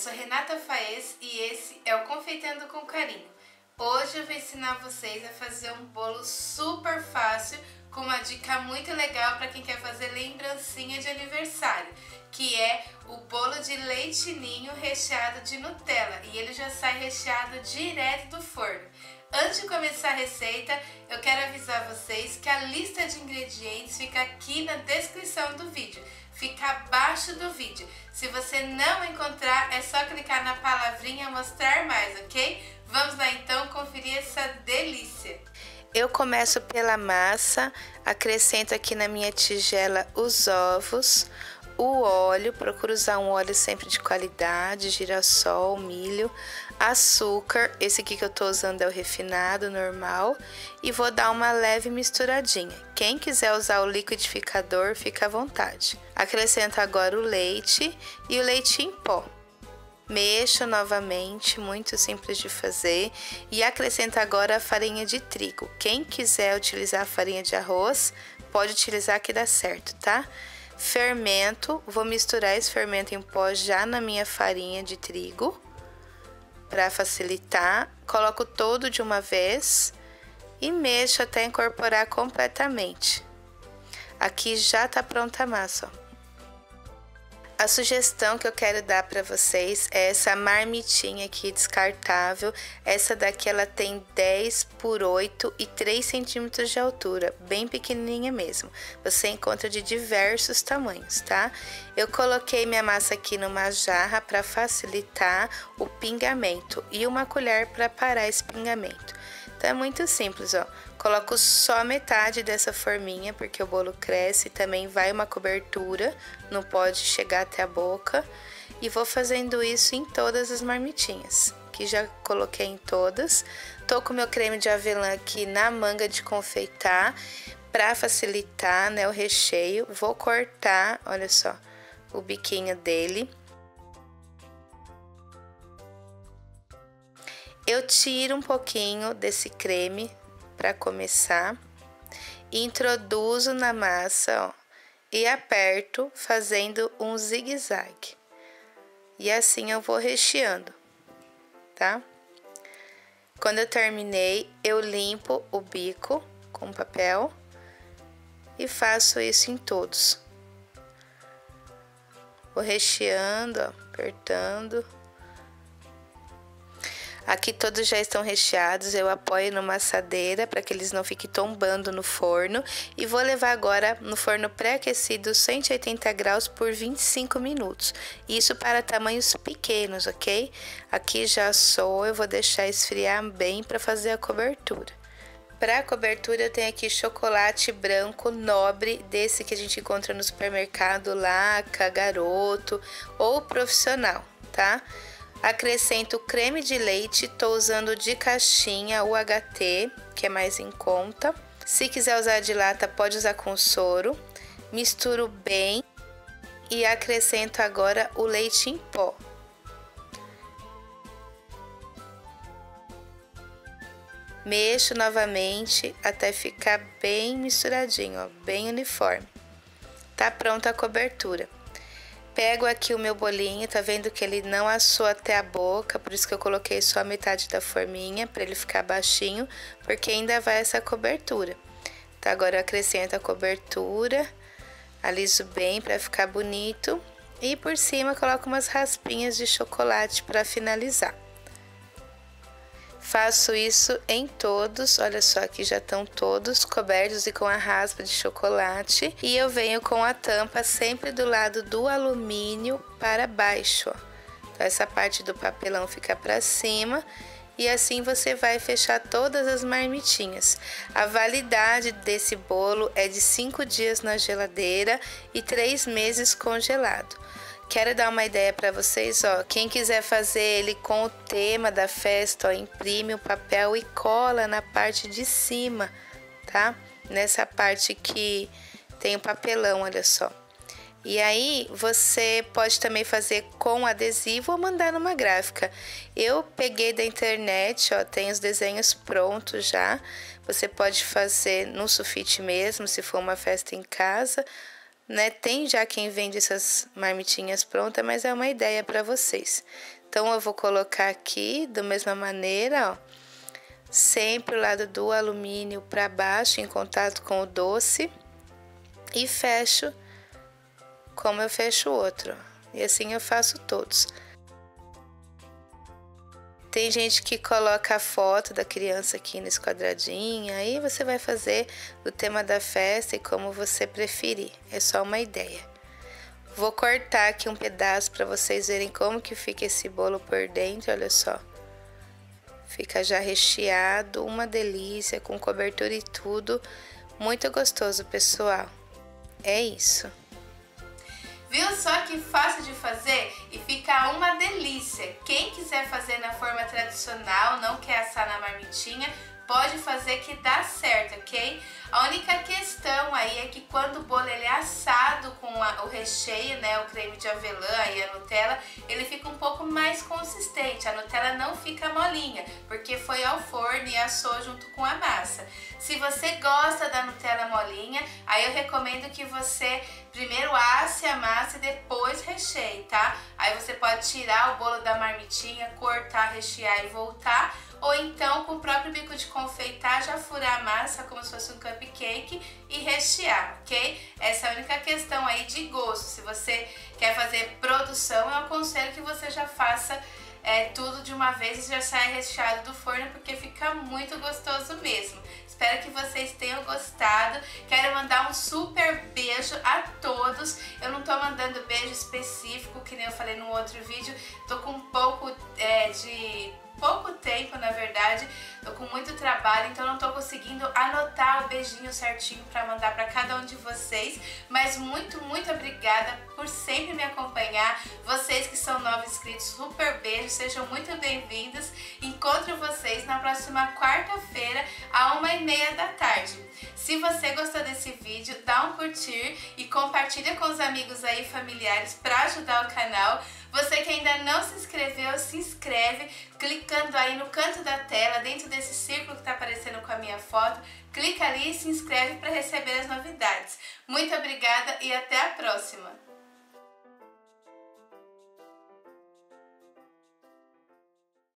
sou Renata Faes e esse é o Confeitando com Carinho. Hoje eu vou ensinar vocês a fazer um bolo super fácil com uma dica muito legal para quem quer fazer lembrancinha de aniversário, que é o bolo de leite ninho recheado de Nutella e ele já sai recheado direto do forno. Antes de começar a receita, eu quero avisar vocês que a lista de ingredientes fica aqui na descrição do vídeo fica abaixo do vídeo. Se você não encontrar, é só clicar na palavrinha mostrar mais, ok? Vamos lá então conferir essa delícia. Eu começo pela massa, acrescento aqui na minha tigela os ovos, o óleo, procuro usar um óleo sempre de qualidade, girassol, milho, açúcar, esse aqui que eu tô usando é o refinado normal, e vou dar uma leve misturadinha. Quem quiser usar o liquidificador, fica à vontade. Acrescento agora o leite e o leite em pó. Mexo novamente, muito simples de fazer, e acrescento agora a farinha de trigo. Quem quiser utilizar a farinha de arroz, pode utilizar que dá certo, tá? Fermento, vou misturar esse fermento em pó já na minha farinha de trigo para facilitar. Coloco todo de uma vez e mexo até incorporar completamente. Aqui já tá pronta a massa, ó. A sugestão que eu quero dar para vocês é essa marmitinha aqui descartável. Essa daqui ela tem 10 por 8 e 3 centímetros de altura, bem pequenininha mesmo. Você encontra de diversos tamanhos, tá? Eu coloquei minha massa aqui numa jarra para facilitar o pingamento e uma colher para parar esse pingamento. Então é muito simples, ó. Coloco só metade dessa forminha, porque o bolo cresce e também vai uma cobertura, não pode chegar até a boca. E vou fazendo isso em todas as marmitinhas, que já coloquei em todas. Tô com meu creme de avelã aqui na manga de confeitar, para facilitar, né, o recheio. Vou cortar, olha só, o biquinho dele. Eu tiro um pouquinho desse creme para começar introduzo na massa, ó, e aperto fazendo um zigue-zague. E assim eu vou recheando, tá? Quando eu terminei, eu limpo o bico com papel e faço isso em todos. Vou recheando, ó, apertando. Aqui todos já estão recheados, eu apoio numa assadeira para que eles não fiquem tombando no forno e vou levar agora no forno pré-aquecido 180 graus por 25 minutos. Isso para tamanhos pequenos, ok? Aqui já sou, eu vou deixar esfriar bem para fazer a cobertura. Para cobertura eu tenho aqui chocolate branco nobre, desse que a gente encontra no supermercado, Laca, Garoto ou profissional, tá? Acrescento creme de leite, tô usando de caixinha o HT, que é mais em conta. Se quiser usar de lata, pode usar com soro. Misturo bem e acrescento agora o leite em pó. Mexo novamente até ficar bem misturadinho, ó, bem uniforme. Tá pronta a cobertura. Pego aqui o meu bolinho, tá vendo que ele não assou até a boca, por isso que eu coloquei só a metade da forminha, para ele ficar baixinho, porque ainda vai essa cobertura. Tá, agora eu acrescento a cobertura, aliso bem para ficar bonito e por cima coloco umas raspinhas de chocolate para finalizar. Faço isso em todos, olha só aqui já estão todos cobertos e com a raspa de chocolate. E eu venho com a tampa sempre do lado do alumínio para baixo. Então essa parte do papelão fica para cima e assim você vai fechar todas as marmitinhas. A validade desse bolo é de 5 dias na geladeira e 3 meses congelado. Quero dar uma ideia para vocês, ó. Quem quiser fazer ele com o tema da festa, ó, imprime o papel e cola na parte de cima, tá? Nessa parte que tem o papelão, olha só. E aí você pode também fazer com adesivo ou mandar numa gráfica. Eu peguei da internet, ó, tem os desenhos prontos já. Você pode fazer no sulfite mesmo, se for uma festa em casa né? Tem já quem vende essas marmitinhas prontas, mas é uma ideia para vocês. Então eu vou colocar aqui da mesma maneira, ó, sempre o lado do alumínio para baixo em contato com o doce e fecho como eu fecho o outro. E assim eu faço todos. Tem gente que coloca a foto da criança aqui nesse quadradinho, aí você vai fazer o tema da festa e como você preferir. É só uma ideia. Vou cortar aqui um pedaço para vocês verem como que fica esse bolo por dentro, olha só. Fica já recheado, uma delícia, com cobertura e tudo. Muito gostoso, pessoal. É isso. Viu só que fácil de fazer e fica uma delícia. Quem quiser fazer na forma tradicional, não quer assar na marmitinha, pode fazer que dá certo, ok? A única questão aí é que quando o bolo ele é assado com a, o recheio, né, o creme de avelã e a Nutella, ele fica um pouco mais consistente. A Nutella não fica molinha, porque foi ao forno e assou junto com a massa. Se você gosta da Nutella molinha, aí eu recomendo que você primeiro asse a massa e depois recheie, tá? Aí você pode tirar o bolo da marmitinha, cortar, rechear e voltar ou então com o próprio bico de confeitar, já furar a massa como se fosse um cupcake e rechear, ok? Essa é a única questão aí de gosto. Se você quer fazer produção, eu aconselho que você já faça é, tudo de uma vez e já saia recheado do forno, porque fica muito gostoso mesmo. Espero que vocês tenham gostado. Quero mandar um super beijo a todos. Eu não tô mandando beijo específico, que nem eu falei no outro vídeo. Tô com um pouco é, de pouco tempo, na verdade. Tô com muito trabalho, então não tô conseguindo anotar o beijinho certinho para mandar para cada um de vocês. Mas muito, muito obrigada por sempre me acompanhar. Vocês que são novos inscritos, super beijo, sejam muito bem-vindos. Encontro vocês na próxima quarta-feira, a uma e meia da tarde. Se você gostou desse vídeo, dá um curtir e compartilha com os amigos aí familiares para ajudar o canal. Você que ainda não se inscreveu, se inscreve clicando aí no canto da tela, dentro desse círculo que está aparecendo com a minha foto. Clica ali e se inscreve para receber as novidades. Muito obrigada e até a próxima!